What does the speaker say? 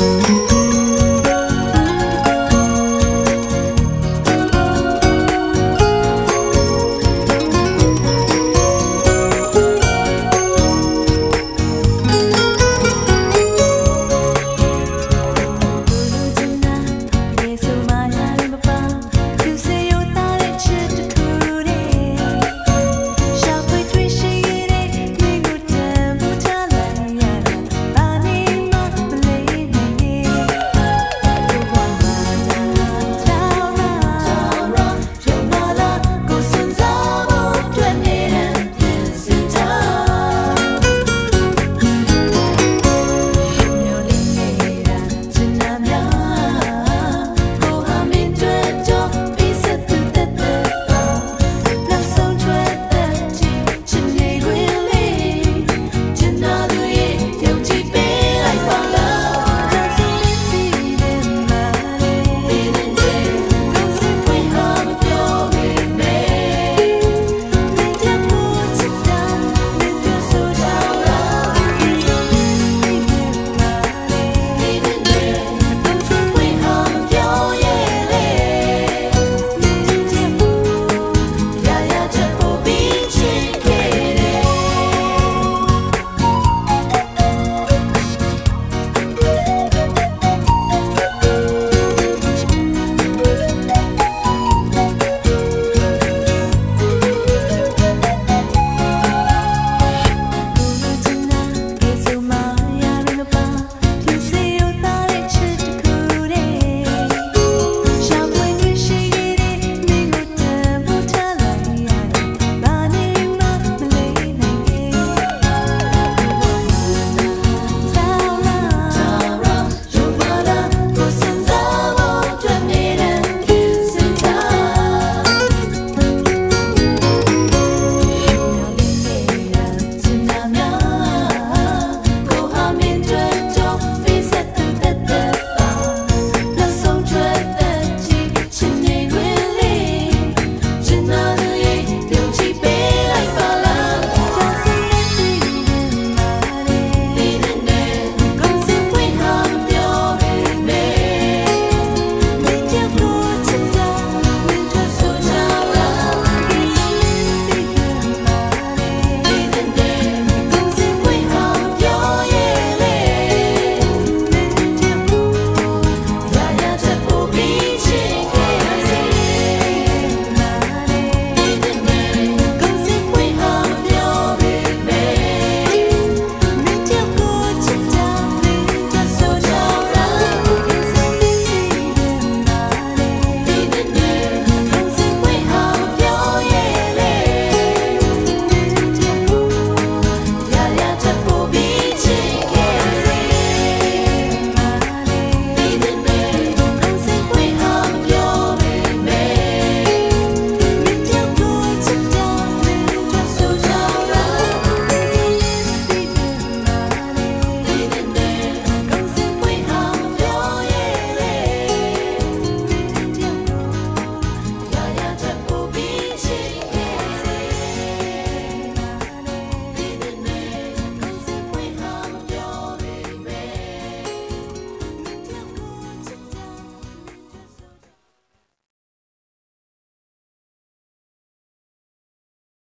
you.